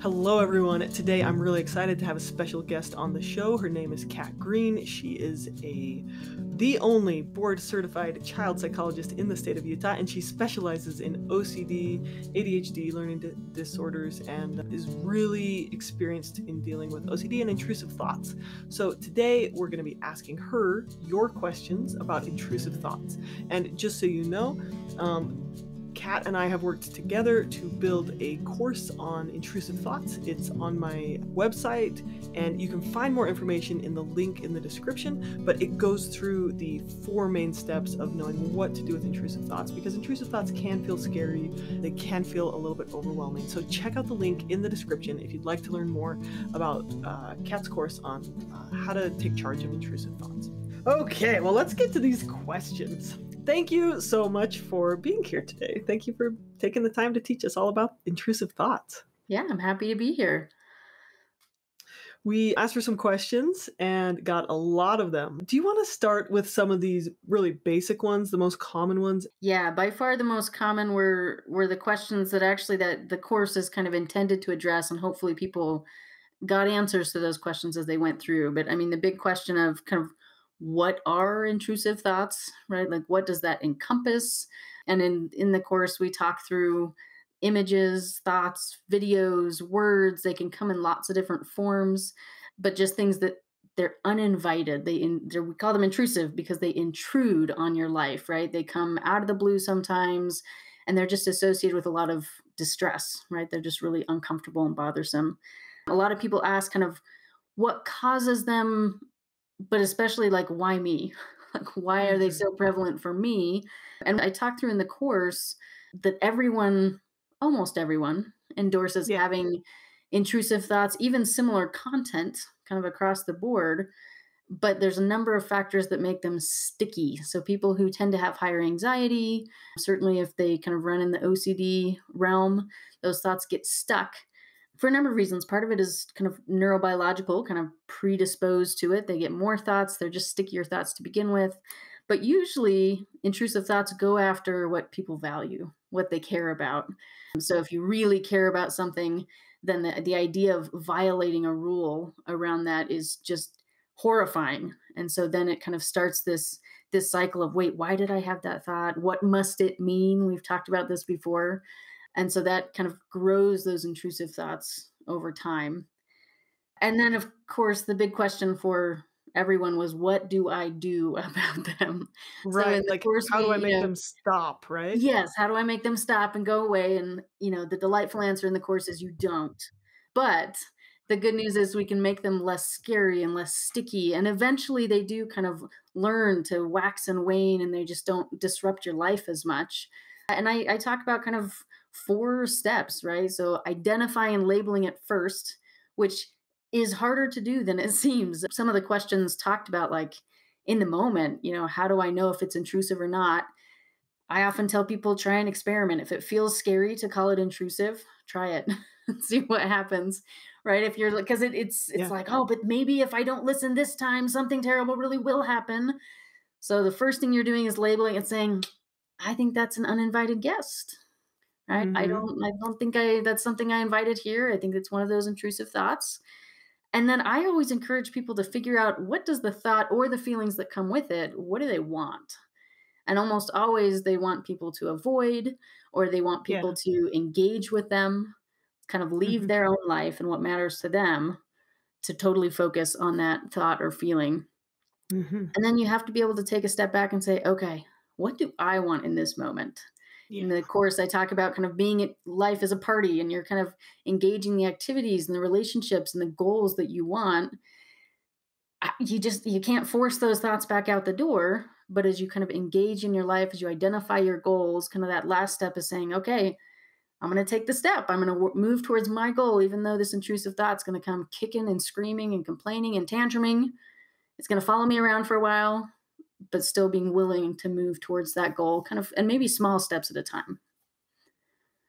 Hello, everyone. Today I'm really excited to have a special guest on the show. Her name is Kat Green. She is a the only board certified child psychologist in the state of Utah, and she specializes in OCD, ADHD, learning di- disorders, and is really experienced in dealing with OCD and intrusive thoughts. So today we're going to be asking her your questions about intrusive thoughts. And just so you know, um, Kat and I have worked together to build a course on intrusive thoughts. It's on my website, and you can find more information in the link in the description. But it goes through the four main steps of knowing what to do with intrusive thoughts because intrusive thoughts can feel scary, they can feel a little bit overwhelming. So check out the link in the description if you'd like to learn more about uh, Kat's course on uh, how to take charge of intrusive thoughts. Okay, well, let's get to these questions thank you so much for being here today. Thank you for taking the time to teach us all about intrusive thoughts. Yeah, I'm happy to be here. We asked for some questions and got a lot of them. Do you want to start with some of these really basic ones, the most common ones? Yeah, by far the most common were were the questions that actually that the course is kind of intended to address and hopefully people got answers to those questions as they went through. But I mean the big question of kind of what are intrusive thoughts, right? Like what does that encompass? And in in the course we talk through images, thoughts, videos, words. They can come in lots of different forms, but just things that they're uninvited. They in, we call them intrusive because they intrude on your life, right? They come out of the blue sometimes, and they're just associated with a lot of distress, right? They're just really uncomfortable and bothersome. A lot of people ask, kind of, what causes them but especially like why me like why are they mm-hmm. so prevalent for me and i talked through in the course that everyone almost everyone endorses yeah. having intrusive thoughts even similar content kind of across the board but there's a number of factors that make them sticky so people who tend to have higher anxiety certainly if they kind of run in the ocd realm those thoughts get stuck for a number of reasons. Part of it is kind of neurobiological, kind of predisposed to it. They get more thoughts, they're just stickier thoughts to begin with. But usually, intrusive thoughts go after what people value, what they care about. So, if you really care about something, then the, the idea of violating a rule around that is just horrifying. And so then it kind of starts this this cycle of wait, why did I have that thought? What must it mean? We've talked about this before. And so that kind of grows those intrusive thoughts over time. And then, of course, the big question for everyone was what do I do about them? Right. So like, how do I make you know, them stop? Right. Yes. How do I make them stop and go away? And, you know, the delightful answer in the course is you don't. But the good news is we can make them less scary and less sticky. And eventually they do kind of learn to wax and wane and they just don't disrupt your life as much. And I, I talk about kind of four steps, right? So identifying and labeling it first, which is harder to do than it seems. Some of the questions talked about, like in the moment, you know, how do I know if it's intrusive or not? I often tell people try and experiment. If it feels scary to call it intrusive, try it and see what happens. Right. If you're like, because it, it's it's yeah. like, oh, but maybe if I don't listen this time, something terrible really will happen. So the first thing you're doing is labeling and saying, I think that's an uninvited guest. Right? Mm-hmm. I don't I don't think I that's something I invited here. I think it's one of those intrusive thoughts. And then I always encourage people to figure out what does the thought or the feelings that come with it, what do they want? And almost always they want people to avoid or they want people yeah. to engage with them, kind of leave mm-hmm. their own life and what matters to them to totally focus on that thought or feeling. Mm-hmm. And then you have to be able to take a step back and say, okay, what do I want in this moment? Yeah. in the course i talk about kind of being at life as a party and you're kind of engaging the activities and the relationships and the goals that you want. You just you can't force those thoughts back out the door but as you kind of engage in your life as you identify your goals kind of that last step is saying okay i'm going to take the step. I'm going to move towards my goal even though this intrusive thought's going to come kicking and screaming and complaining and tantruming. It's going to follow me around for a while but still being willing to move towards that goal kind of and maybe small steps at a time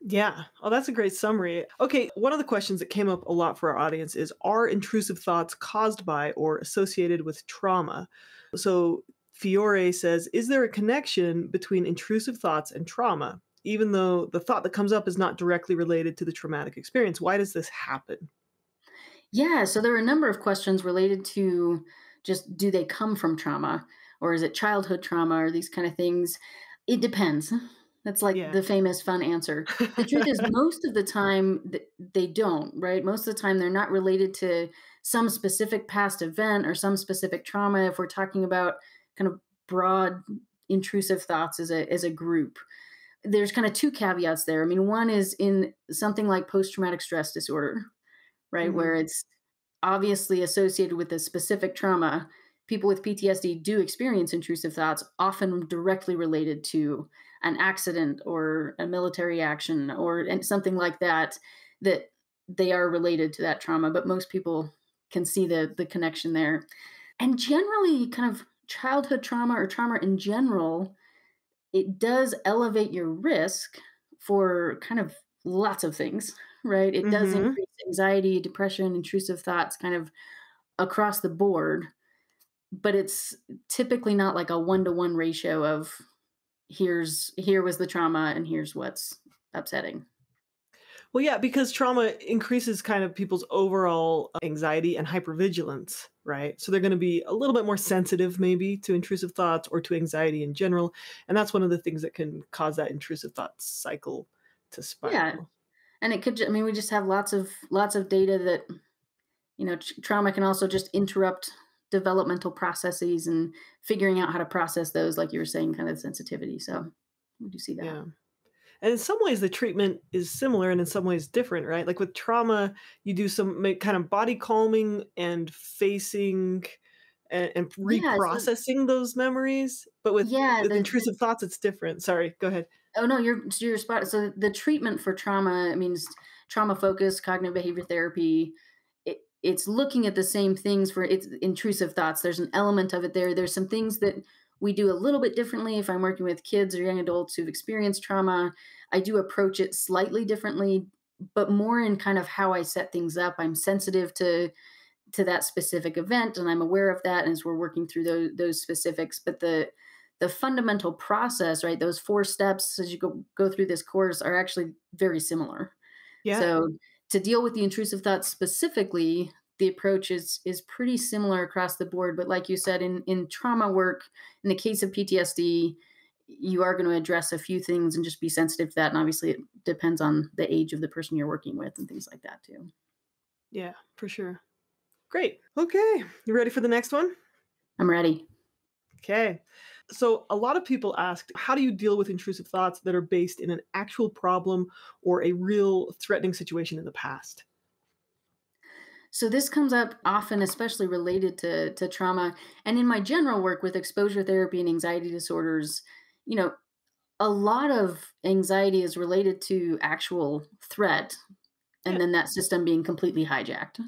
yeah. Oh, that's a great summary. Okay. One of the questions that came up a lot for our audience is Are intrusive thoughts caused by or associated with trauma? So Fiore says Is there a connection between intrusive thoughts and trauma? even though the thought that comes up is not directly related to the traumatic experience. Why does this happen? Yeah, so there are a number of questions related to just do they come from trauma or is it childhood trauma or these kind of things? It depends. That's like Yeah. the famous fun answer. The truth is, most of the time they don't, right? Most of the time they're not related to some specific past event or some specific trauma. If we're talking about kind of broad intrusive thoughts as a as a group, there's kind of two caveats there. I mean, one is in something like post traumatic stress disorder, right, Mhm. where it's obviously associated with a specific trauma. People with PTSD do experience intrusive thoughts, often directly related to an accident or a military action or something like that that they are related to that trauma but most people can see the the connection there. And generally kind of childhood trauma or trauma in general it does elevate your risk for kind of lots of things right? It does Mhm. increase anxiety depression intrusive thoughts kind of across the board but it's typically not like a one-to-one ratio of here's here was the trauma and here's what's upsetting Well, yeah, because trauma increases kind of people's overall anxiety and hypervigilance, right? So they're going to be a little bit more sensitive, maybe, to intrusive thoughts or to anxiety in general. And that's one of the things that can cause that intrusive thought cycle to spiral. yeah and it could i mean we just have lots of lots of data that you know tr- trauma can also just interrupt developmental processes and figuring out how to process those like you were saying kind of sensitivity so we do see that Yeah. And in some ways, the treatment is similar and in some ways different, right? Like with trauma, you do some kind of body calming and facing and, and yeah so reprocessing those memories. But with, yeah with the, the intrusive thoughts, it's different. Sorry, go ahead. Oh no, you're you're spot. So the treatment for trauma, I mean, s- trauma focused cognitive behavior therapy. It, it's looking at the same things for its intrusive thoughts. There's an element of it there. There's some things that we do a little bit differently. If I'm working with kids or young adults who've experienced trauma, I do approach it slightly differently, but more in kind of how I set things up. I'm sensitive to to that specific event and i'm aware of that as we're working through those, those specifics but the the fundamental process right those four steps as you go go through this course are actually very similar Yeah. so to deal with the intrusive thoughts specifically the approach is is pretty similar across the board but like you said in in trauma work in the case of ptsd you are going to address a few things and just be sensitive to that and obviously it depends on the age of the person you're working with and things like that too Yeah, for sure. Great. Okay. You ready for the next one? i'm ready Okay. So, a lot of people asked, how do you deal with intrusive thoughts that are based in an actual problem or a real threatening situation in the past? So this comes up often, especially related to to trauma. And in my general work with exposure therapy and anxiety disorders, you know, a lot of anxiety is related to actual threat, and Yeah. then that system being completely hijacked.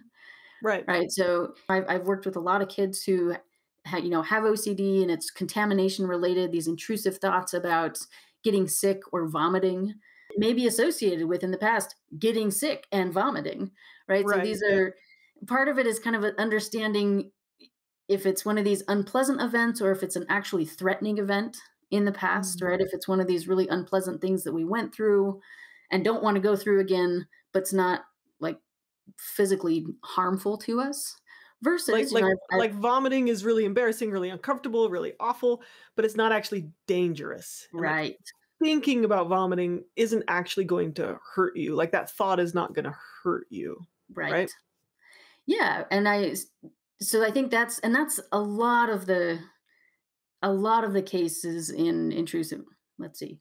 Right. Right. So I've, I've worked with a lot of kids who, you know, have OCD and it's contamination related. These intrusive thoughts about getting sick or vomiting, may be associated with in the past getting sick and vomiting. Right. So these Yeah. are part of it is kind of understanding if it's one of these unpleasant events or if it's an actually threatening event in the past. Mhm. Right. If it's one of these really unpleasant things that we went through and don't want to go through again, but it's not like physically harmful to us versus you like know like vomiting is really embarrassing, really uncomfortable, really awful, but it's not actually dangerous. And like right thinking about vomiting isn't actually going to hurt you. Like that thought is not going to hurt you, right right? yeah and I so i think that's and that's a lot of the a lot of the cases in intrusive let's see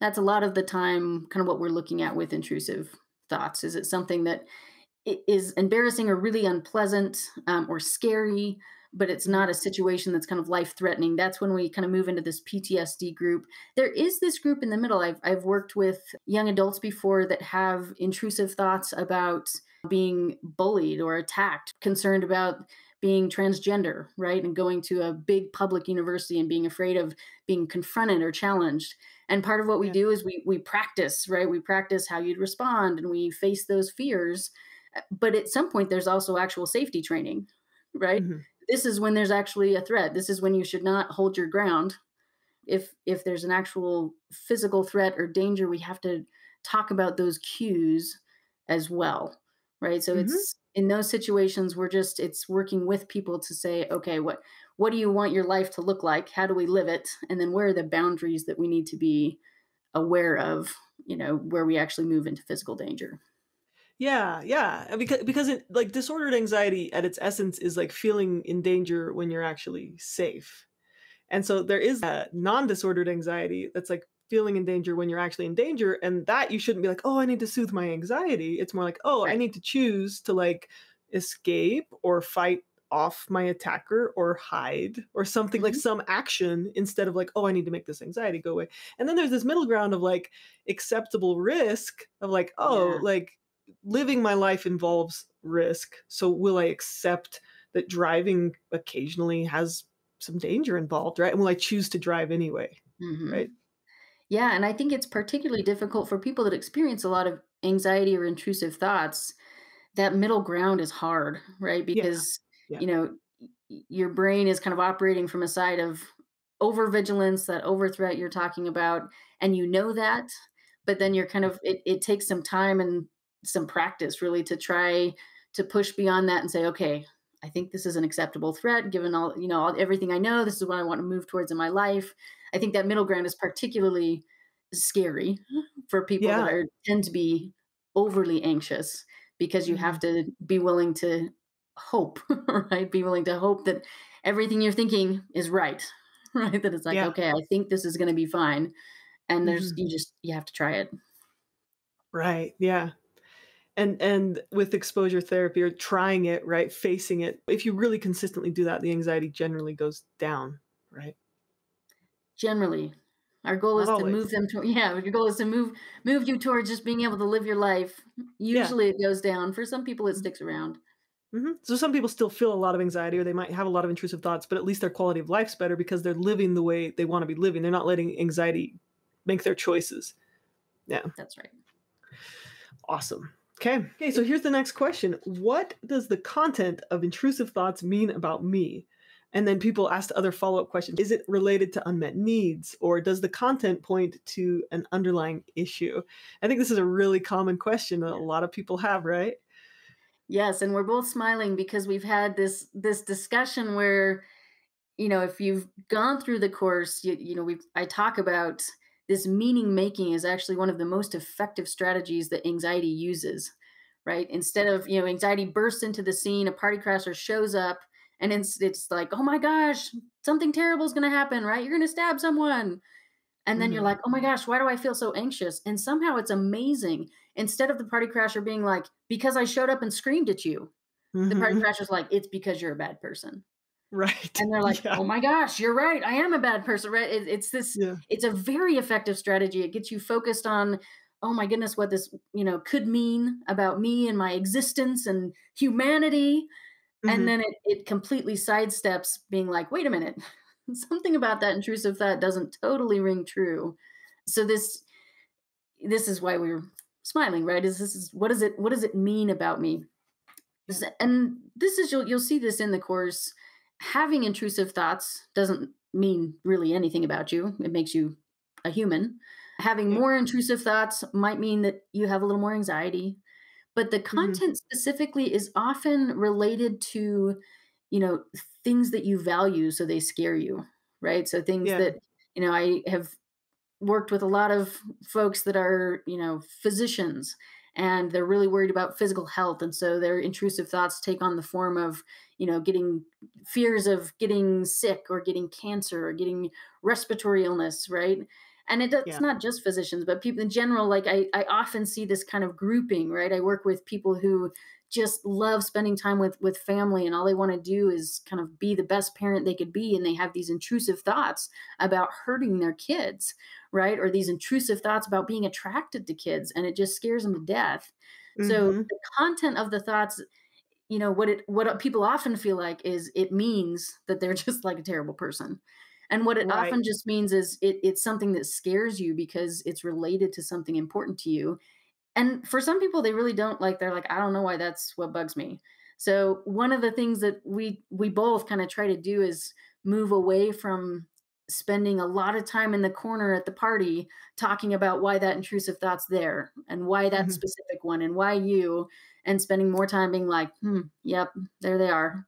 that's a lot of the time kind of what we're looking at with intrusive thoughts is it something that is embarrassing or really unpleasant um, or scary but it's not a situation that's kind of life threatening that's when we kind of move into this ptsd group. There is this group in the middle. I've, I've worked with young adults before that have intrusive thoughts about being bullied or attacked concerned about being transgender right and going to a big public university and being afraid of being confronted or challenged. And part of what we Yeah. do is we we practice right? We practice how you'd respond and we face those fears but at some point there's also actual safety training right? Mhm. this is when there's actually a threat. This is when you should not hold your ground. If if there's an actual physical threat or danger we have to talk about those cues as well right? So hmm it's in those situations we're just it's working with people to say okay what what do you want your life to look like? How do we live it? And then where are the boundaries that we need to be aware of you know where we actually move into physical danger Yeah, yeah. Because because it like disordered anxiety at its essence is like feeling in danger when you're actually safe. And so there is a non-disordered anxiety that's like feeling in danger when you're actually in danger. And that you shouldn't be like, oh, I need to soothe my anxiety. It's more like, oh, I need to choose to like escape or fight off my attacker or hide or something like hmm some action instead of like, oh, I need to make this anxiety go away. And then there's this middle ground of like acceptable risk of like, oh, yeah like living my life involves risk. So will I accept that driving occasionally has some danger involved, right? And will I choose to drive anyway, hmm right? Yeah, and I think it's particularly difficult for people that experience a lot of anxiety or intrusive thoughts. That middle ground is hard, right? Because, yeah. you know, your brain is kind of operating from a side of overvigilance, that over threat you're talking about, and you know that, but then you're kind of it, it takes some time and some practice really to try to push beyond that and say, okay, I think this is an acceptable threat given all, you know, all, everything I know. This is what I want to move towards in my life. I think that middle ground is particularly scary for people that are tend to be overly anxious because you have Mhm. to be willing to hope, right? Be willing to hope that everything you're thinking is right, right? That it's like, Yeah. okay, I think this is going to be fine, and there's Mhm. you just you have to try it. Right. Yeah. And and with exposure therapy or trying it, right, facing it, if you really consistently do that, the anxiety generally goes down, right? Generally, our goal Not is to move them to yeah, your goal is to move move you towards just being able to live your life. Yeah. Usually it goes down. For some people, it Mhm. sticks around. Mhm. So some people still feel a lot of anxiety or they might have a lot of intrusive thoughts, but at least their quality of life's better because they're living the way they want to be living. They're not letting anxiety make their choices. Yeah. That's right. Awesome. Okay. Okay. So here's the next question What does the content of intrusive thoughts mean about me? And then people asked other follow up questions. Is it related to unmet needs or does the content point to an underlying issue? I think this is a really common question that a lot of people have, right? Yes, and we're both smiling because we've had this this discussion where, you know, if you've gone through the course, you, you know, we've I talk about this meaning making is actually one of the most effective strategies that anxiety uses, right? Instead of, you know, anxiety bursts into the scene, a party crasher shows up and it's it's like, "Oh my gosh, something terrible is going to happen, right? You're going to stab someone." And then you're hmm like, "Oh my gosh, why do I feel so anxious?" And somehow it's amazing. Instead of the party crasher being like, "Because I showed up and screamed at you." The party hmm crasher's like, "It's because you're a bad person." Right. And they're like, Yeah. "Oh my gosh, you're right. I am a bad person." Right? It, it's this Yeah. it's a very effective strategy. It gets you focused on, "Oh my goodness, what this, you know, could mean about me and my existence and humanity." And hmm then it it completely sidesteps being like, "Wait a minute. Something about that intrusive thought doesn't totally ring true." So this this is why we're smiling, right? Is this is what does it what does it mean about me? And this is you'll you'll see this in the course. Having intrusive thoughts doesn't mean really anything about you. It makes you a human. Having more intrusive thoughts might mean that you have a little more anxiety, but the hmm content specifically is often related to, you know, things that you value so they scare you, right? So things Yeah. that, you know, I have worked with a lot of folks that are, you know, physicians and they're really worried about physical health and so their intrusive thoughts take on the form of, you know, getting fears of getting sick or getting cancer or getting respiratory illness, right? And it, it's Yeah. not just physicians, but people in general. Like I, I often see this kind of grouping, right? I work with people who just love spending time with with family, and all they want to do is kind of be the best parent they could be, and they have these intrusive thoughts about hurting their kids, right? Or these intrusive thoughts about being attracted to kids, and it just scares them to death. So hmm the content of the thoughts, you know, what it what people often feel like is it means that they're just like a terrible person. And what it Right. often just means is it, it's something that scares you because it's related to something important to you. And for some people, they really don't like. They're like, I don't know why that's what bugs me. So one of the things that we we both kind of try to do is move away from spending a lot of time in the corner at the party talking about why that intrusive thought's there and why that Mhm. specific one and why you and spending more time being like hmm yep there they are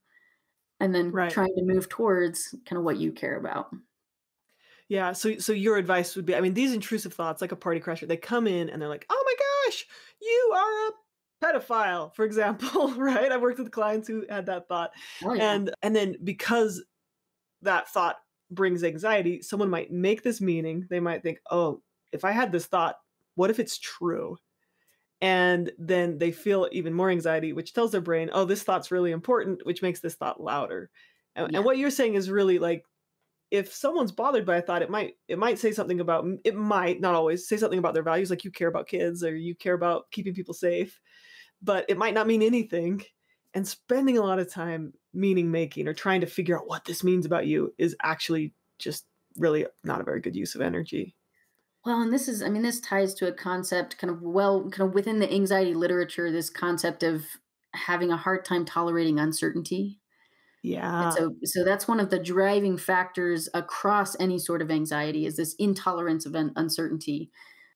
and then Right. trying to move towards kind of what you care about Yeah, so so your advice would be I mean, these intrusive thoughts, like a party crasher, they come in and they're like, "Oh my gosh, you are a pedophile," for example, right? I've worked with clients who had that thought. oh yeah And and then because that thought brings anxiety, someone might make this meaning. They might think, "Oh, if I had this thought, what if it's true?" And then they feel even more anxiety, which tells their brain, "Oh, this thought's really important," which makes this thought louder. And, Yeah. and what you're saying is really like if someone's bothered by a thought, it might it might say something about it might not always say something about their values, like you care about kids or you care about keeping people safe, but it might not mean anything. And spending a lot of time meaning making or trying to figure out what this means about you is actually just really not a very good use of energy. Well, and this is, I mean, this ties to a concept kind of well, kind of within the anxiety literature, this concept of having a hard time tolerating uncertainty. And Yeah. so, so that's one of the driving factors across any sort of anxiety is this intolerance of un- uncertainty.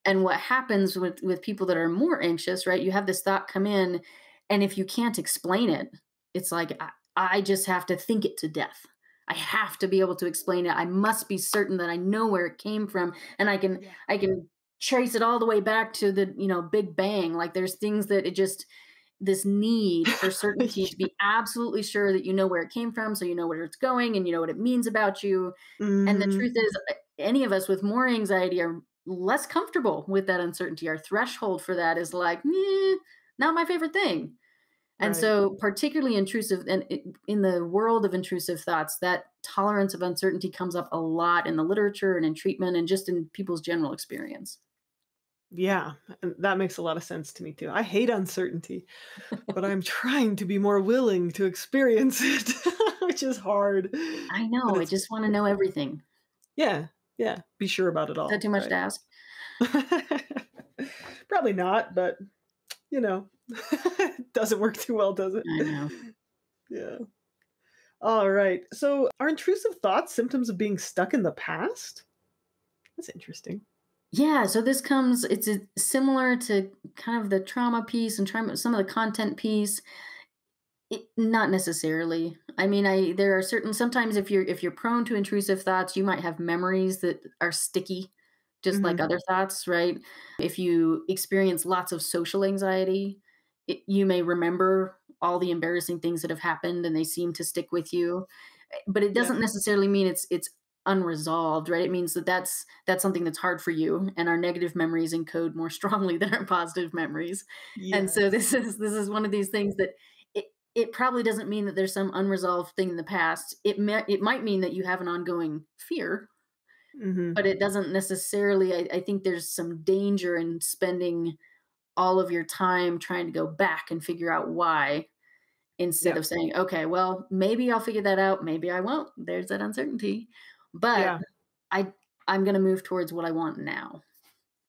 And what happens with with people that are more anxious, right? You have this thought come in, and if you can't explain it, it's like I, I just have to think it to death. I have to be able to explain it. I must be certain that I know where it came from, and I can Yeah. I can trace it all the way back to the you know Big Bang. Like there's things that it just this need for certainty to be absolutely sure that you know where it came from, so you know where it's going and you know what it means about you. And the Mhm. truth is, uh, any of us with more anxiety are less comfortable with that uncertainty. Our threshold for that is like, "Meh, not my favorite thing. And Right. so, particularly intrusive, and in the world of intrusive thoughts, that tolerance of uncertainty comes up a lot in the literature and in treatment and just in people's general experience. Yeah, and that makes a lot of sense to me too. I hate uncertainty, but I'm trying to be more willing to experience it, which is hard. I know. I just want to know everything. yeah, yeah, be sure about it Is that all, too much right? to ask? Probably not, but you know, doesn't work too well, does it? I know. Yeah. All right. So, are intrusive thoughts symptoms of being stuck in the past? That's interesting. Yeah, so this comes it's a, similar to kind of the trauma piece and trauma, some of the content piece. It, not necessarily. I mean, I there are certain sometimes if you're if you're prone to intrusive thoughts, you might have memories that are sticky, just like hmm other thoughts, right? If you experience lots of social anxiety, it, you may remember all the embarrassing things that have happened and they seem to stick with you. Eh, But it doesn't necessarily mean it's it's unresolved, right? It means that that's that's something that's hard for you and our negative memories encode more strongly than our positive memories. And so this is this is one of these things that it it probably doesn't mean that there's some unresolved thing in the past. It may, it might mean that you have an ongoing fear, hmm but it doesn't necessarily. I, I think there's some danger in spending all of your time trying to go back and figure out why instead Yeah. of saying, okay, well, maybe I'll figure that out, maybe I won't. There's that uncertainty, but Yeah. I I'm going to move towards what I want now.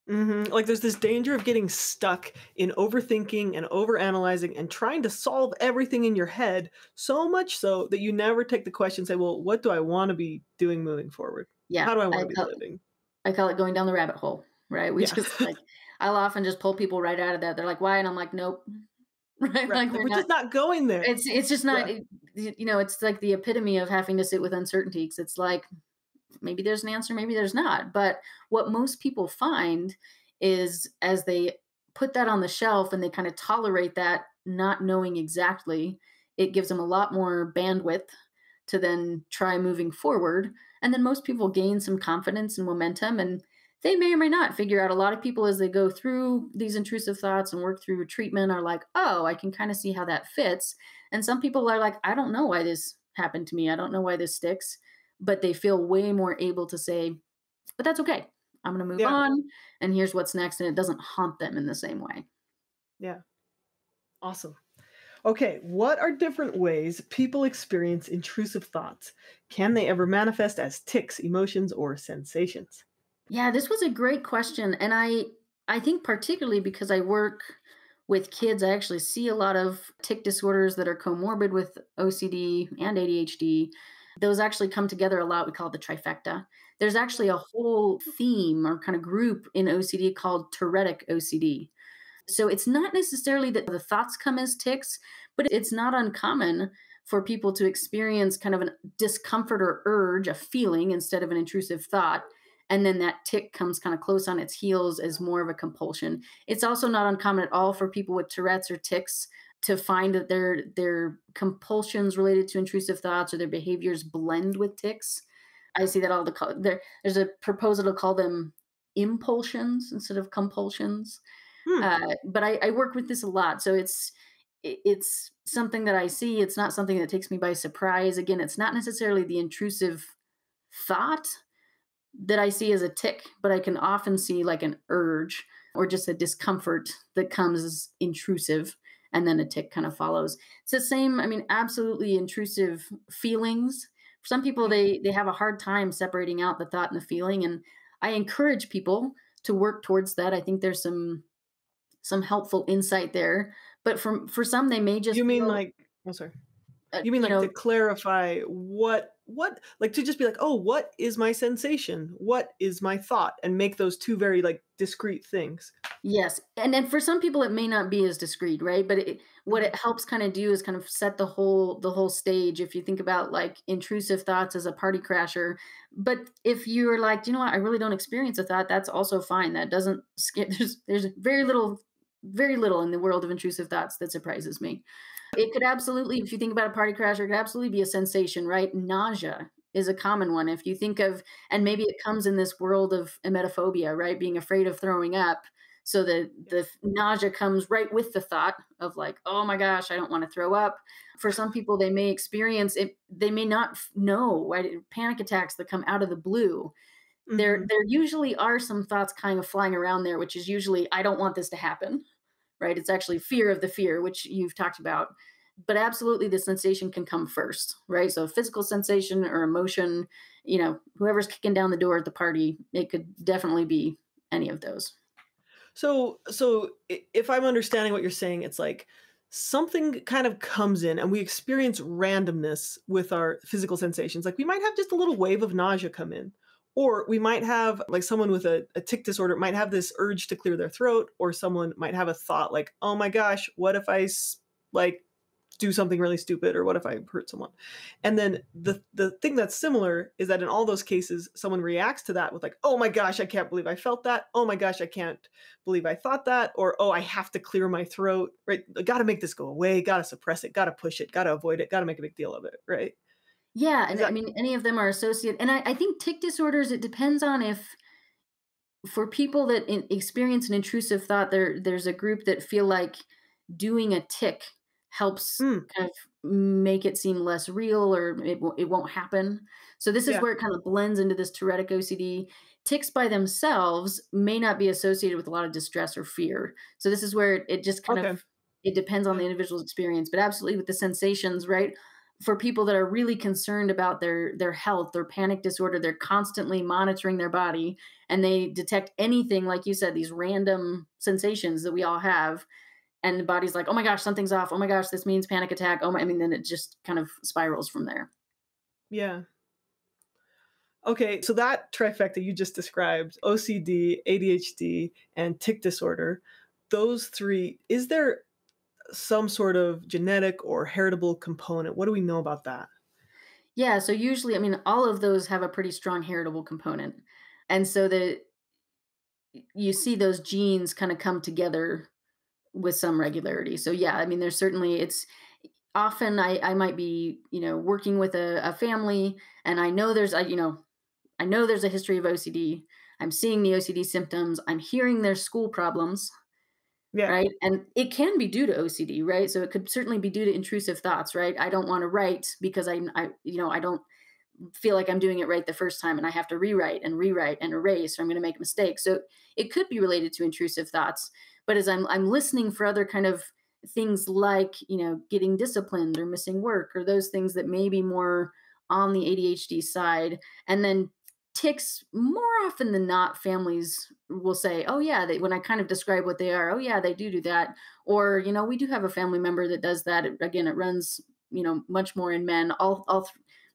hmm Like there's this danger of getting stuck in overthinking and overanalyzing and trying to solve everything in your head so much so that you never take the question and say, well, what do I want to be doing moving forward? Yeah, How do I I want to be call, living? I call it going down the rabbit hole, right? We Yeah. just like I'll often just pull people right out of that. They're like, "Why?" And I'm like, "Nope." Right? right. Like we're we're not just not going there. it's it's just not Yeah. it, you know, it's like the epitome of having to sit with uncertainty 'cause it's like maybe there's an answer, maybe there's not. But what most people find is as they put that on the shelf and they kind of tolerate that not knowing exactly, it gives them a lot more bandwidth to then try moving forward. And then most people gain some confidence and momentum and they may or may not figure out a lot of people as they go through these intrusive thoughts and work through treatment are like, oh, I can kind of see how that fits. And some people are like, I don't know why this happened to me. I don't know why this sticks. But they feel way more able to say, but that's okay. I'm going to move Yeah. on. And here's what's next. And it doesn't haunt them in the same way. Yeah. Awesome. Okay, what are different ways people experience intrusive thoughts? Can they ever manifest as tics, emotions, or sensations? Yeah, this was a great question. And I I think particularly because I work with kids, I actually see a lot of tic disorders that are comorbid with OCD and ADHD. those actually come together a lot. We call it the trifecta. There's actually a whole theme or kind of group in OCD called Tourettic OCD. So it's not necessarily that the thoughts come as tics, but it's not uncommon for people to experience kind of a discomfort or urge, a feeling instead of an intrusive thought. And then that tic comes kind of close on its heels as more of a compulsion. It's also not uncommon at all for people with Tourette's or tics to find that their their compulsions related to intrusive thoughts or their behaviors blend with tics. I see that all the there, there's a proposal to call them impulsions instead of compulsions. Hmm. Uh, but I, I work with this a lot, so it's it's something that I see. It's not something that takes me by surprise. Again, it's not necessarily the intrusive thought that I see as a tic, but I can often see like an urge or just a discomfort that comes as intrusive and then a tic kind of follows. It's the same, I mean, absolutely intrusive feelings. For some people, they they have a hard time separating out the thought and the feeling. And I encourage people to work towards that. I think there's some some helpful insight there. But for for some, they may just You mean feel, like oh sorry. Uh, you mean like you know, to clarify what what like to just be like oh what is my sensation? What is my thought? and make those two very like discrete things. Yes and then for some people it may not be as discrete right? But it, what it helps kind of do is kind of set the whole the whole stage if you think about like intrusive thoughts as a party crasher. But if you're like you know what? I really don't experience a thought that's also fine. That doesn't skip there's there's very little very little in the world of intrusive thoughts that surprises me it could absolutely, if you think about a party crasher, it could absolutely be a sensation, right? Nausea is a common one. If you think of, and maybe it comes in this world of emetophobia, right? Being afraid of throwing up. So the the nausea comes right with the thought of like, oh my gosh, I don't want to throw up. For some people, they may experience it. They may not know right? panic attacks that come out of the blue. Mm-hmm. There, there usually are some thoughts kind of flying around there, which is usually, I don't want this to happen right? It's actually fear of the fear, which you've talked about. But absolutely, the sensation can come first, right? So, physical sensation or emotion, you know, whoever's kicking down the door at the party, it could definitely be any of those. So, so if I'm understanding what you're saying, it's like something kind of comes in and we experience randomness with our physical sensations. Like we might have just a little wave of nausea come in, or we might have, like, someone with a, a tic disorder might have this urge to clear their throat, or someone might have a thought like, oh my gosh, what if I, like, do something really stupid or what if i hurt someone? And then the the thing that's similar is that in all those cases someone reacts to that with like oh my gosh i can't believe i felt that. Oh my gosh i can't believe i thought that or oh i have to clear my throat right? Got to make this go away got to suppress it got to push it got to avoid it got to make a big deal of it right yeah, and that- I mean, any of them are associated. And I, I think tic disorders. It depends on if for people that in, experience an intrusive thought, there there's a group that feel like doing a tic helps mm. kind of make it seem less real or it, it won't happen. So this is yeah. where it kind of blends into this Tourettic OCD. Tics by themselves may not be associated with a lot of distress or fear. So this is where it, it just kind okay. of it depends on the individual's experience, but absolutely with the sensations, right? For people that are really concerned about their their health their panic disorder they're constantly monitoring their body and they detect anything like you said these random sensations that we all have and the body's like oh my gosh something's off. Oh my gosh this means panic attack. Oh my i mean then it just kind of spirals from there. Yeah. Okay so that trifecta you just described ocd adhd and tic disorder those three is there some sort of genetic or heritable component. What do we know about that? Yeah, so usually, I mean, all of those have a pretty strong heritable component. And so that you see those genes kind of come together with some regularity. So yeah, I mean, there's certainly it's often I, I might be, you know, working with a, a family and I know there's a, you know, I know there's a history of OCD. I'm seeing the OCD symptoms. I'm hearing their school problems. Yeah. Right. And it can be due to OCD, right? So it could certainly be due to intrusive thoughts, right? I don't want to write because I, I, you know, I don't feel like I'm doing it right the first time and I have to rewrite and rewrite and erase or I'm going to make a mistake. So it could be related to intrusive thoughts. But as I'm, I'm listening for other kind of things like, you know, getting disciplined or missing work or those things that may be more on the ADHD side. And then tics more often than not families will say oh yeah they, when i kind of describe what they are oh yeah they do do that or you know we do have a family member that does that again it runs you know much more in men all all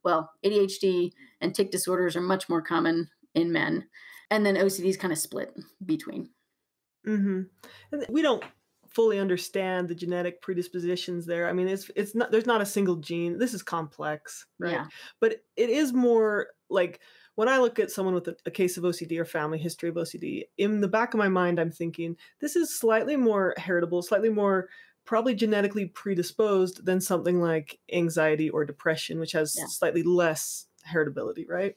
well, ADHD and tic disorders are much more common in men. And then OCD is kind of split between. Mm-hmm. And we don't fully understand the genetic predispositions there. I mean, it's it's not there's not a single gene. This is complex, right? Yeah. But it is more like when I look at someone with a, a, case of OCD or family history of OCD, in the back of my mind, I'm thinking this is slightly more heritable, slightly more probably genetically predisposed than something like anxiety or depression, which has yeah. slightly less heritability, right?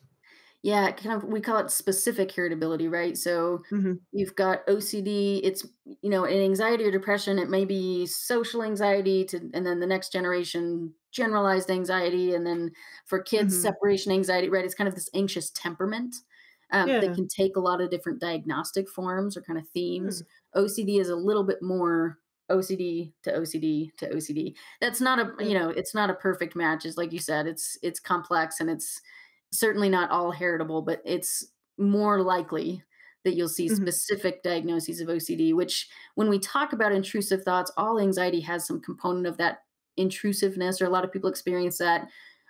Yeah, kind of we call it specific heritability, right? So mm-hmm. you've got OCD, it's you know, in anxiety or depression, it may be social anxiety to and then the next generation generalized anxiety and then for kids mm-hmm. separation anxiety, right? It's kind of this anxious temperament. Um, yeah. that can take a lot of different diagnostic forms or kind of themes. Mm. OCD is a little bit more OCD to OCD to OCD. That's not a you know it's not a perfect match. It's like you said, it's it's complex and it's certainly not all heritable, but it's more likely that you'll see mm-hmm. specific diagnoses of OCD, which when we talk about intrusive thoughts, all anxiety has some component of that intrusiveness, or a lot of people experience that.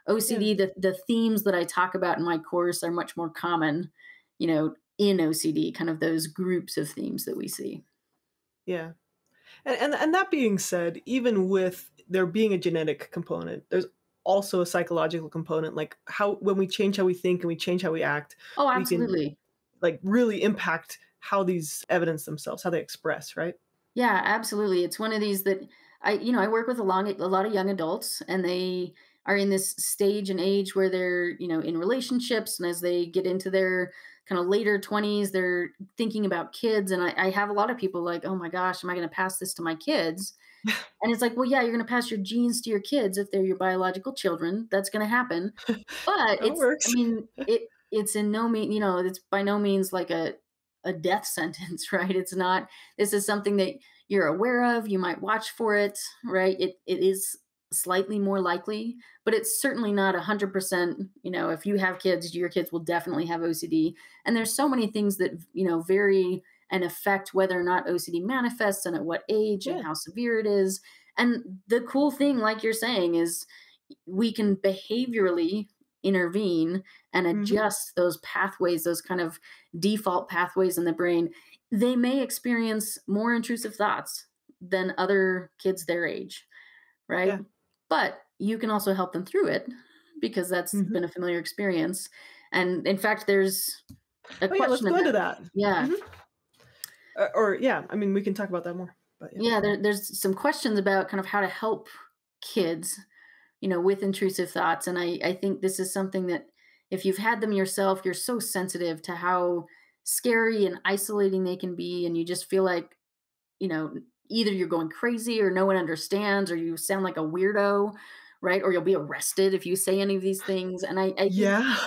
OCD, yeah. the, the themes that I talk about in my course are much more common, you know, in OCD, kind of those groups of themes that we see. Yeah. And, and, and that being said, even with there being a genetic component, there's also a psychological component like how when we change how we think and we change how we act oh absolutely we can, like really impact how these evidence themselves how they express right? Yeah absolutely it's one of these that i you know i work with a, long, a lot of young adults and they are in this stage and age where they're you know in relationships and as they get into their kind of later 20s they're thinking about kids and I, I have a lot of people like oh my gosh am i going to pass this to my kids and it's like, well, yeah, you're going to pass your genes to your kids if they're your biological children. That's going to happen. But it's, works. I mean, it it's in no mean, you know, it's by no means like a a death sentence, right? It's not. This is something that you're aware of. You might watch for it, right? It it is slightly more likely, but it's certainly not a hundred percent. You know, if you have kids, your kids will definitely have OCD. And there's so many things that you know vary and affect whether or not OCD manifests and at what age yeah. and how severe it is. And the cool thing, like you're saying, is we can behaviorally intervene and mm-hmm. adjust mm-hmm. those pathways, those kind of default pathways in the brain. They may experience more intrusive thoughts than other kids their age, right? Yeah. But you can also help them through it because that's mm-hmm. been a familiar experience. And in fact, there's a oh, question. Yeah, let's go into that. Yeah. Mm-hmm uh, or yeah, I mean, we can talk about that more. But yeah, yeah there, there's some questions about kind of how to help kids, you know, with intrusive thoughts, and I I think this is something that if you've had them yourself, you're so sensitive to how scary and isolating they can be, and you just feel like, you know, either you're going crazy or no one understands, or you sound like a weirdo, right? Or you'll be arrested if you say any of these things. And I, I yeah,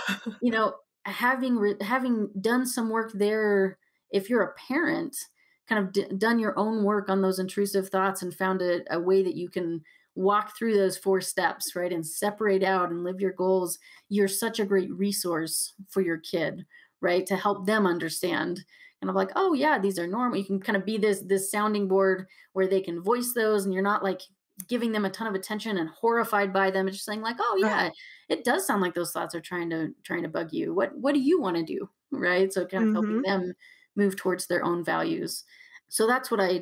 you know, having re- having done some work there if you're a parent, kind of d- done your own work on those intrusive thoughts and found a, a way that you can walk through those four steps, right, and separate out and live your goals, you're such a great resource for your kid, right, to help them understand kind of like oh yeah these are normal you can kind of be this this sounding board where they can voice those and you're not like giving them a ton of attention and horrified by them It's just saying like oh yeah right. it does sound like those thoughts are trying to trying to bug you what what do you want to do right so kind of mm-hmm. helping them move towards their own values so that's what i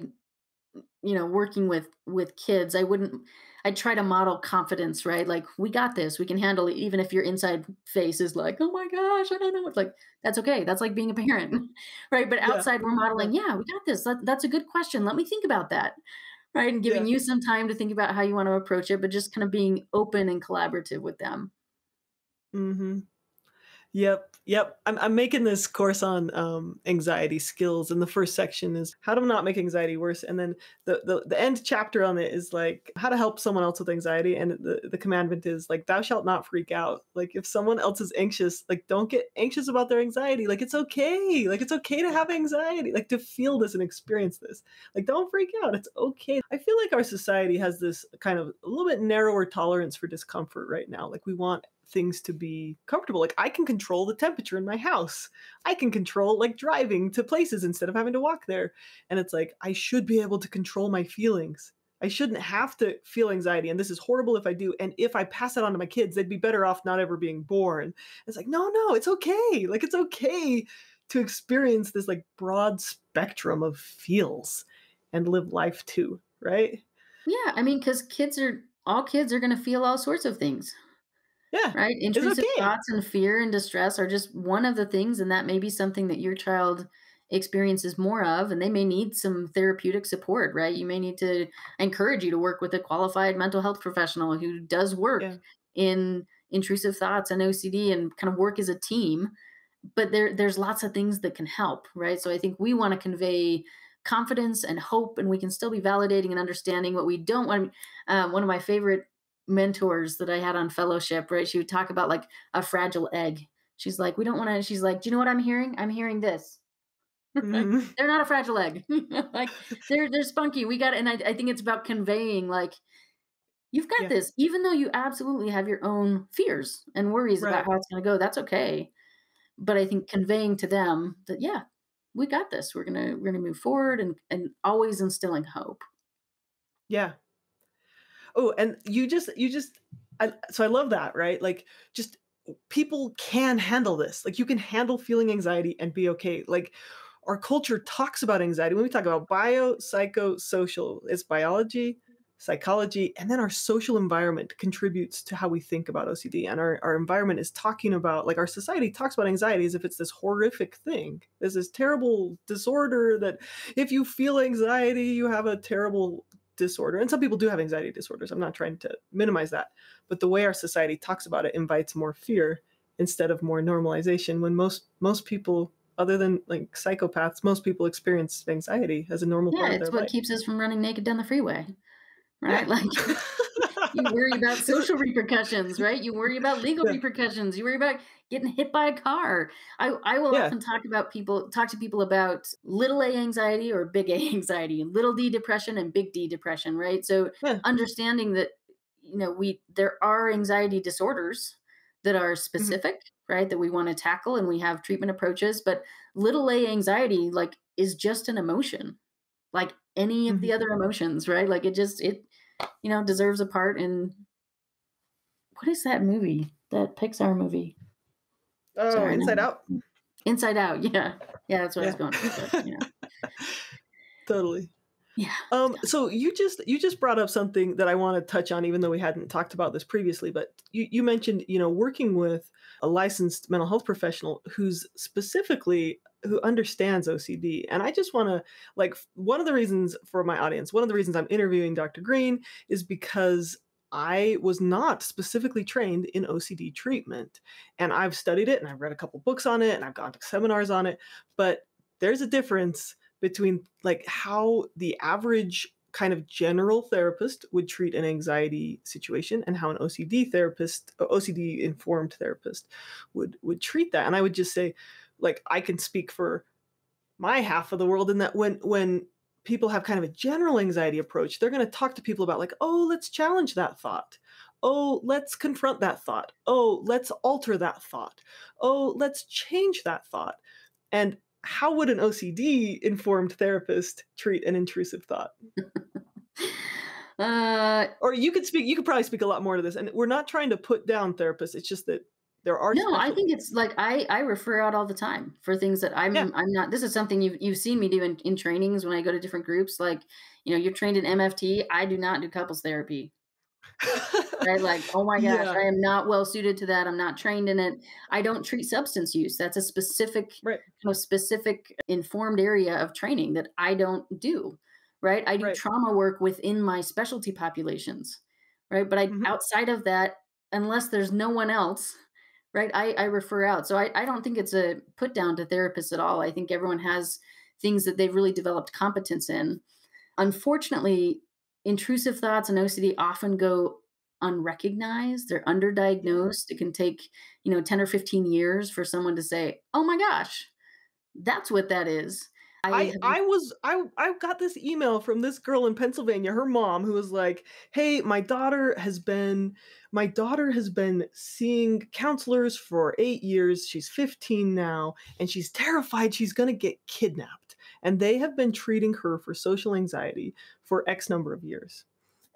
you know working with with kids i wouldn't i try to model confidence right? Like we got this we can handle it even if your inside face is like oh my gosh i don't know it's like that's okay that's like being a parent right? But outside yeah. we're modeling yeah we got this that, that's a good question let me think about that right? And giving yeah. you some time to think about how you want to approach it but just kind of being open and collaborative with them. Mm-hmm Yep, yep. I'm, I'm making this course on um, anxiety skills, and the first section is how to not make anxiety worse, and then the, the the end chapter on it is like how to help someone else with anxiety, and the the commandment is like thou shalt not freak out. Like if someone else is anxious, like don't get anxious about their anxiety. Like it's okay. Like it's okay to have anxiety. Like to feel this and experience this. Like don't freak out. It's okay. I feel like our society has this kind of a little bit narrower tolerance for discomfort right now. Like we want things to be comfortable. Like I can control the temperature in my house. I can control like driving to places instead of having to walk there. And it's like I should be able to control my feelings. I shouldn't have to feel anxiety. And this is horrible if I do. And if I pass it on to my kids, they'd be better off not ever being born. It's like, no, no, it's okay. Like, it's okay to experience this like broad spectrum of feels and live life too, right? Yeah. I mean, because kids are, all kids are going to feel all sorts of things. Yeah. Right? Intrusive okay. thoughts and fear and distress are just one of the things. And that may be something that your child experiences more of and they may need some therapeutic support right you may need to encourage you to work with a qualified mental health professional who does work yeah. in intrusive thoughts and ocd and kind of work as a team but there there's lots of things that can help right so i think we want to convey confidence and hope and we can still be validating and understanding what we don't want um, one of my favorite mentors that i had on fellowship right she would talk about like a fragile egg she's like we don't want to she's like do you know what i'm hearing i'm hearing this Mm-hmm. they're not a fragile egg. like they're they're spunky. We got, and I, I think it's about conveying like you've got yeah. this, even though you absolutely have your own fears and worries right. about how it's going to go. That's okay. But I think conveying to them that yeah, we got this. We're gonna we're gonna move forward and and always instilling hope. Yeah. Oh, and you just you just I, so I love that, right? Like just people can handle this. Like you can handle feeling anxiety and be okay. Like our culture talks about anxiety when we talk about bio, psycho, social. It's biology, psychology, and then our social environment contributes to how we think about OCD. And our, our environment is talking about, like, our society talks about anxiety as if it's this horrific thing. There's this terrible disorder that if you feel anxiety, you have a terrible disorder. And some people do have anxiety disorders. I'm not trying to minimize that. But the way our society talks about it invites more fear instead of more normalization when most most people other than like psychopaths, most people experience anxiety as a normal yeah, part of their it's what life. keeps us from running naked down the freeway. Right? Yeah. Like you worry about social repercussions, right? You worry about legal yeah. repercussions. You worry about getting hit by a car. I, I will yeah. often talk about people talk to people about little a anxiety or big A anxiety, little D depression and big D depression, right? So understanding that you know we there are anxiety disorders that are mm-hmm. specific mm-hmm right that we want to tackle and we have treatment approaches but little a anxiety like is just an emotion like any of mm-hmm. the other emotions right like it just it you know deserves a part in what is that movie that pixar movie oh Sorry, inside no. out inside out yeah yeah that's what yeah. i was going for but, you know. totally yeah. Um, so you just you just brought up something that I want to touch on, even though we hadn't talked about this previously. But you, you mentioned, you know, working with a licensed mental health professional who's specifically who understands OCD. And I just want to like one of the reasons for my audience, one of the reasons I'm interviewing Dr. Green is because I was not specifically trained in OCD treatment. And I've studied it and I've read a couple books on it and I've gone to seminars on it, but there's a difference between like how the average kind of general therapist would treat an anxiety situation and how an OCD therapist OCD informed therapist would would treat that and I would just say like I can speak for my half of the world in that when when people have kind of a general anxiety approach they're going to talk to people about like oh let's challenge that thought oh let's confront that thought oh let's alter that thought oh let's change that thought and how would an OCD informed therapist treat an intrusive thought? uh, or you could speak. You could probably speak a lot more to this. And we're not trying to put down therapists. It's just that there are. No, I think it's like I I refer out all the time for things that I'm yeah. I'm not. This is something you've you've seen me do in, in trainings when I go to different groups. Like you know, you're trained in MFT. I do not do couples therapy right? Like, oh my gosh, yeah. I am not well suited to that. I'm not trained in it. I don't treat substance use. That's a specific, right. you know, specific informed area of training that I don't do. Right. I do right. trauma work within my specialty populations. Right. But I mm-hmm. outside of that, unless there's no one else, right, I, I refer out. So I, I don't think it's a put down to therapists at all. I think everyone has things that they've really developed competence in. Unfortunately, intrusive thoughts and OCD often go unrecognized they're mm-hmm. underdiagnosed it can take you know 10 or 15 years for someone to say oh my gosh that's what that is I, I, I was I I got this email from this girl in Pennsylvania, her mom, who was like, "Hey, my daughter has been my daughter has been seeing counselors for eight years. She's 15 now, and she's terrified she's gonna get kidnapped." and they have been treating her for social anxiety for X number of years.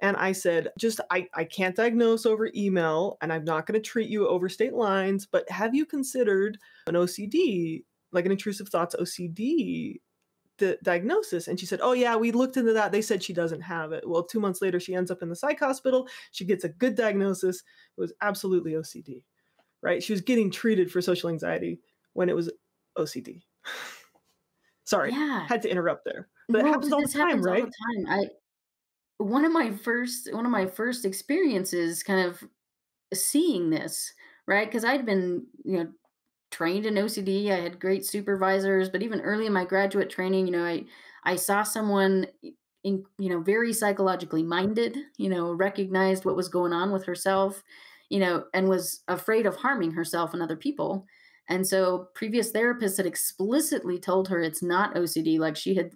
And I said, just, I, I can't diagnose over email and I'm not going to treat you over state lines, but have you considered an OCD, like an intrusive thoughts OCD the diagnosis and she said oh yeah we looked into that. They said she doesn't have it. Well two months later she ends up in the psych hospital. She gets a good diagnosis. It was absolutely ocd right? She was getting treated for social anxiety when it was ocd sorry yeah. had to interrupt there. But no, it happens all the time right all the time. i one of my first one of my first experiences kind of seeing this right? Because i'd been you know trained in OCD. I had great supervisors, but even early in my graduate training, you know, I I saw someone in, you know, very psychologically minded, you know, recognized what was going on with herself, you know, and was afraid of harming herself and other people. And so previous therapists had explicitly told her it's not OCD, like she had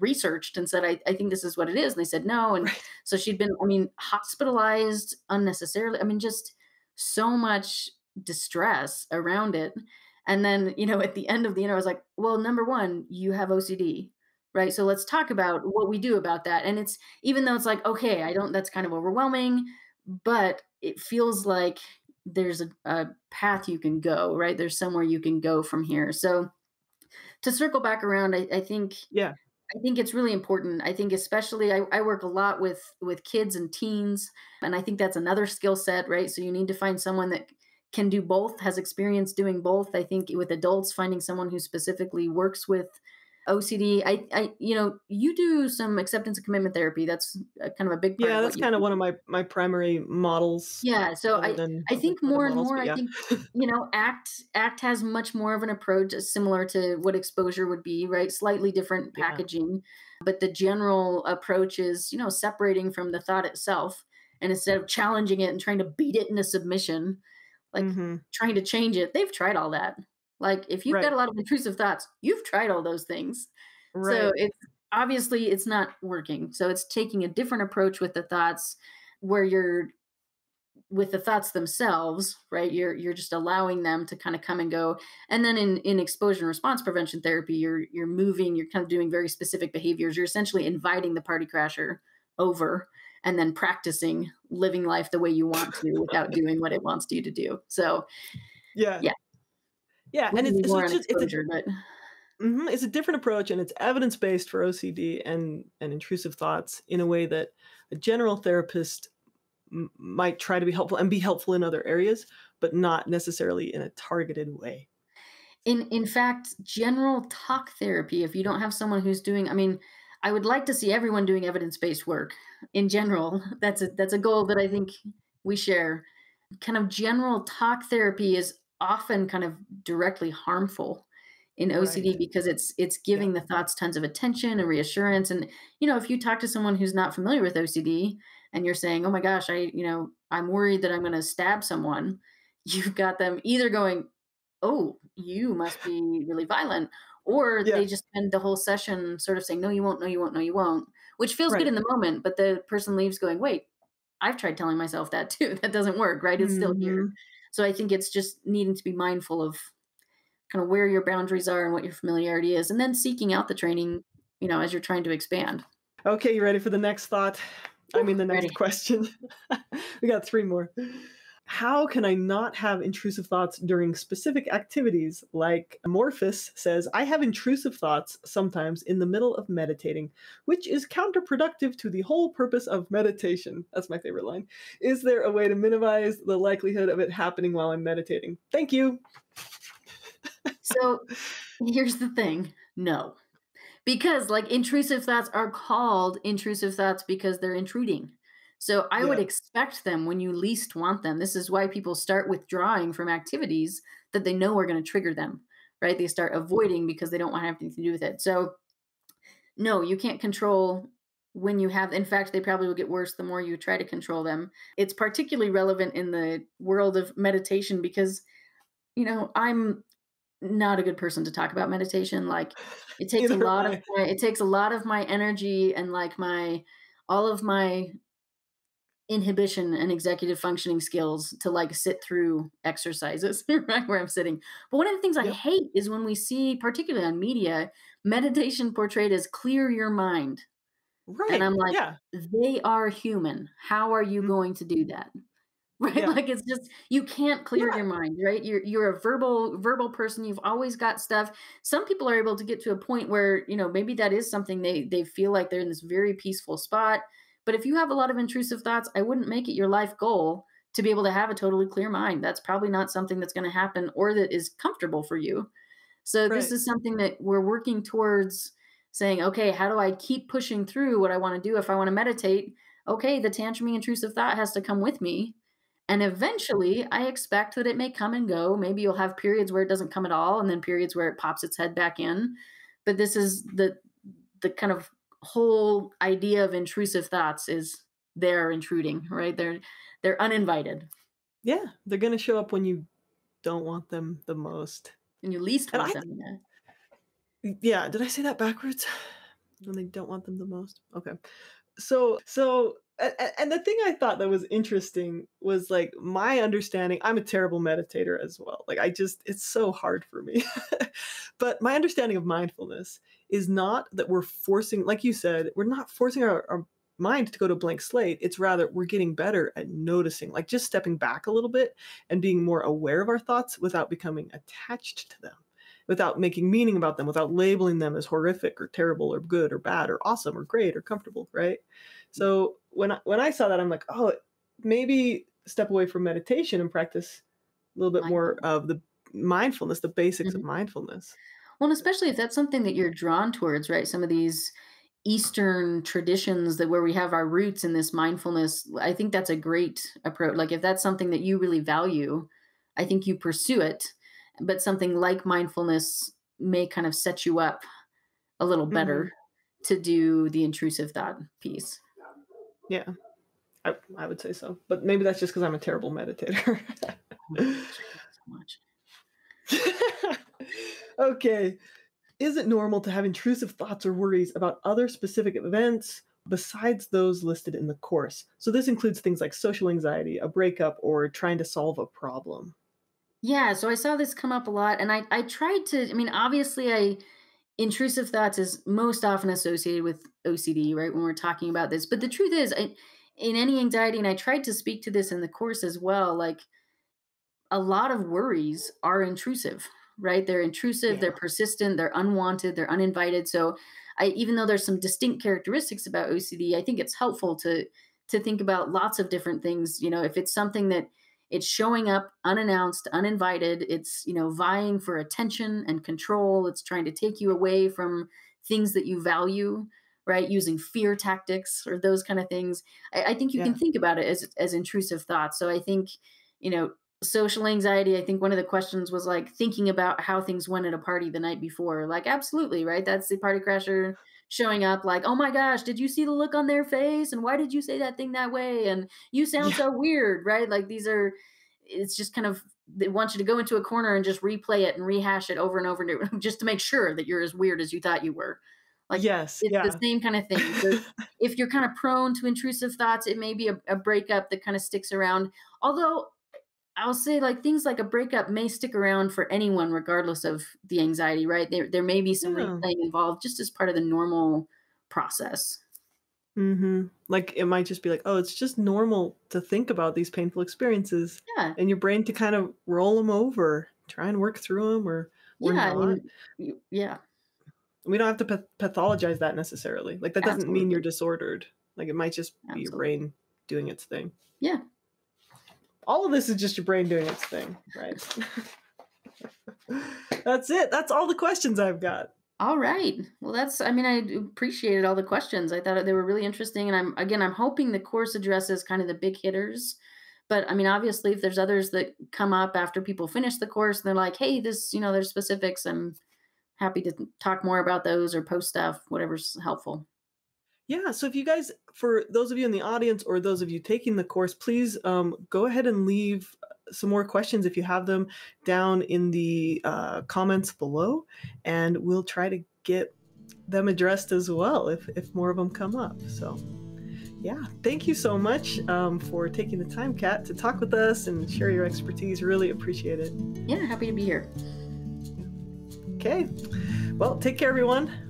researched and said, I, I think this is what it is. And they said no. And right. so she'd been, I mean, hospitalized unnecessarily. I mean, just so much distress around it. And then, you know, at the end of the interview, I was like, well, number one, you have OCD, right? So let's talk about mm-hmm. what we do about that. And it's even though it's like, okay, I don't, that's kind of overwhelming, but it feels like there's a, a path you can go, right? There's somewhere you can go from here. So to circle back around, I, I think, yeah, I think it's really important. I think especially I, I, work a lot with with kids and teens, and I think that's another skill set, right? So you need to find someone that can do both, has experience doing both. I think with adults, finding someone who specifically works with OCD. I, I, you know, you do some acceptance and commitment therapy. That's kind of a big. yeah, that's kind of one of my my primary models. Yeah, so I, I think more and more. Yeah. I think you know, ACT ACT has much more of an approach uh, similar to what exposure would be, right? Slightly different packaging, yeah. but the general approach is you know separating from the thought itself, and instead of challenging it and trying to beat it into submission, like mm-hmm. trying to change it. They've tried all that. Like if you've right. got a lot of intrusive thoughts, you've tried all those things. Right. So it's obviously it's not working. So it's taking a different approach with the thoughts where you're with the thoughts themselves, right? You're you're just allowing them to kind of come and go. And then in in exposure and response prevention therapy, you're you're moving, you're kind of doing very specific behaviors. You're essentially inviting the party crasher over and then practicing living life the way you want to without doing what it wants you to do. So, yeah, yeah, yeah, and it's, it's, just, it's a, but... mm-hmm, it's a different approach, and it's evidence based for OCD and and intrusive thoughts in a way that a general therapist m- might try to be helpful and be helpful in other areas, but not necessarily in a targeted way. In in fact, general talk therapy, if you don't have someone who's doing, I mean, I would like to see everyone doing evidence-based work in general. That's a that's a goal that I think we share. Kind of general talk therapy is often kind of directly harmful in OCD right. because it's it's giving yeah. the thoughts tons of attention and reassurance. And you know, if you talk to someone who's not familiar with OCD and you're saying, "Oh my gosh, I you know I'm worried that I'm going to stab someone," you've got them either going, "Oh, you must be really violent," or yeah. they just spend the whole session sort of saying no you won't no you won't no you won't which feels right. good in the moment but the person leaves going wait i've tried telling myself that too that doesn't work right it's mm-hmm. still here mm-hmm. so i think it's just needing to be mindful of kind of where your boundaries are and what your familiarity is and then seeking out the training you know as you're trying to expand okay you ready for the next thought i mean the next ready. question we got three more how can I not have intrusive thoughts during specific activities? Like Morphus says, I have intrusive thoughts sometimes in the middle of meditating, which is counterproductive to the whole purpose of meditation. That's my favorite line. Is there a way to minimize the likelihood of it happening while I'm meditating? Thank you. so here's the thing no. Because, like, intrusive thoughts are called intrusive thoughts because they're intruding. So I yeah. would expect them when you least want them. This is why people start withdrawing from activities that they know are going to trigger them, right? They start avoiding because they don't want to have anything to do with it. So no, you can't control when you have in fact they probably will get worse the more you try to control them. It's particularly relevant in the world of meditation because you know, I'm not a good person to talk about meditation like it takes a lot of my, it takes a lot of my energy and like my all of my inhibition and executive functioning skills to like sit through exercises right where I'm sitting. But one of the things I hate is when we see, particularly on media, meditation portrayed as clear your mind. Right. And I'm like, Yeah. they are human. How are you Mm, going to do that? Right? Yeah. Like it's just you can't clear Yeah. your mind, right? You're you're a verbal verbal person. You've always got stuff. Some people are able to get to a point where, you know, maybe that is something they they feel like they're in this very peaceful spot. But if you have a lot of intrusive thoughts, I wouldn't make it your life goal to be able to have a totally clear mind. That's probably not something that's going to happen or that is comfortable for you. So this is something that we're working towards saying, okay, how do I keep pushing through what I want to do if I want to meditate? Okay, the tantruming intrusive thought has to come with me. And eventually, I expect that it may come and go. Maybe you'll have periods where it doesn't come at all, and then periods where it pops its head back in. But this is the the kind of whole idea of intrusive thoughts is they're intruding, right? They're they're uninvited, Yeah. They're gonna show up when you don't want them the most. and you least want them. Yeah. Yeah, did I say that backwards? When they don't want them the most? Okay. So so and the thing I thought that was interesting was like my understanding, I'm a terrible meditator as well. Like I just it's so hard for me. but my understanding of mindfulness is not that we're forcing like you said, we're not forcing our, our mind to go to a blank slate. It's rather we're getting better at noticing, like just stepping back a little bit and being more aware of our thoughts without becoming attached to them without making meaning about them, without labeling them as horrific or terrible or good or bad or awesome or great or comfortable, right? So when I, when I saw that, I'm like, oh, maybe step away from meditation and practice a little bit more of the mindfulness, the basics of Mhm. mindfulness. Well, and especially if that's something that you're drawn towards, right? Some of these Eastern traditions that where we have our roots in this mindfulness, I think that's a great approach. Like if that's something that you really value, I think you pursue it. But something like mindfulness may kind of set you up a little better mm-hmm. to do the intrusive thought piece. Yeah, I, I would say so. But maybe that's just because I'm a terrible meditator. Oh my gosh, I hate it so much. okay. Is it normal to have intrusive thoughts or worries about other specific events besides those listed in the course? So, this includes things like social anxiety, a breakup, or trying to solve a problem. Yeah, so I saw this come up a lot, and I I tried to. I mean, obviously, I intrusive thoughts is most often associated with OCD, right? When we're talking about this, but the truth is, I, in any anxiety, and I tried to speak to this in the course as well. Like a lot of worries are intrusive, right? They're intrusive, they're persistent, they're unwanted, they're uninvited. So, I even though there's some distinct characteristics about OCD, I think it's helpful to to think about lots of different things. You know, if it's something that it's showing up unannounced, uninvited, it's, you know, vying for attention and control, it's trying to take you away from things that you value, right? Using fear tactics or those kind of things. I, I think you can think about it as as intrusive thoughts. So I think, you know, social anxiety, I think one of the questions was like thinking about how things went at a party the night before. Like, absolutely, right? That's the party crasher showing up like, oh my gosh, did you see the look on their face? And why did you say that thing that way? And you sound Yeah. so weird, right? Like these are it's just kind of they want you to go into a corner and just replay it and rehash it over and over and just to make sure that you're as weird as you thought you were. Like Yes. it's the same kind of thing. So if you're kind of prone to intrusive thoughts, it may be a, a breakup that kind of sticks around. Although I'll say like things like a breakup may stick around for anyone regardless of the anxiety, right? There there may be some Yeah. replaying involved just as part of the normal process. Mm-hmm. Like it might just be like, oh, it's just normal to think about these painful experiences, Yeah. and your brain to kind of roll them over, try and work through them, or or Yeah, I mean yeah, We don't have to path- pathologize that necessarily. Like that doesn't mean you're disordered. Like it might just be your brain doing its thing. Yeah. All of this is just your brain doing its thing, right? That's it. That's all the questions I've got. All right. Well, that's, I mean, I appreciated all the questions. I thought they were really interesting. And I'm, again, I'm hoping the course addresses kind of the big hitters. But I mean, obviously, if there's others that come up after people finish the course and they're like, hey, this, you know, there's specifics, I'm happy to talk more about those or post stuff, whatever's helpful. Yeah, so if you guys, for those of you in the audience or those of you taking the course, please um, go ahead and leave uh, some more questions if you have them down in the uh, comments below, and we'll try to get them addressed as well if if more of them come up. So, yeah, thank you so much um, for taking the time, Kat, to talk with us and share your expertise. Really appreciate it. Yeah, happy to be here. Okay. Well, take care, everyone.